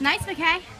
Nice, McKay.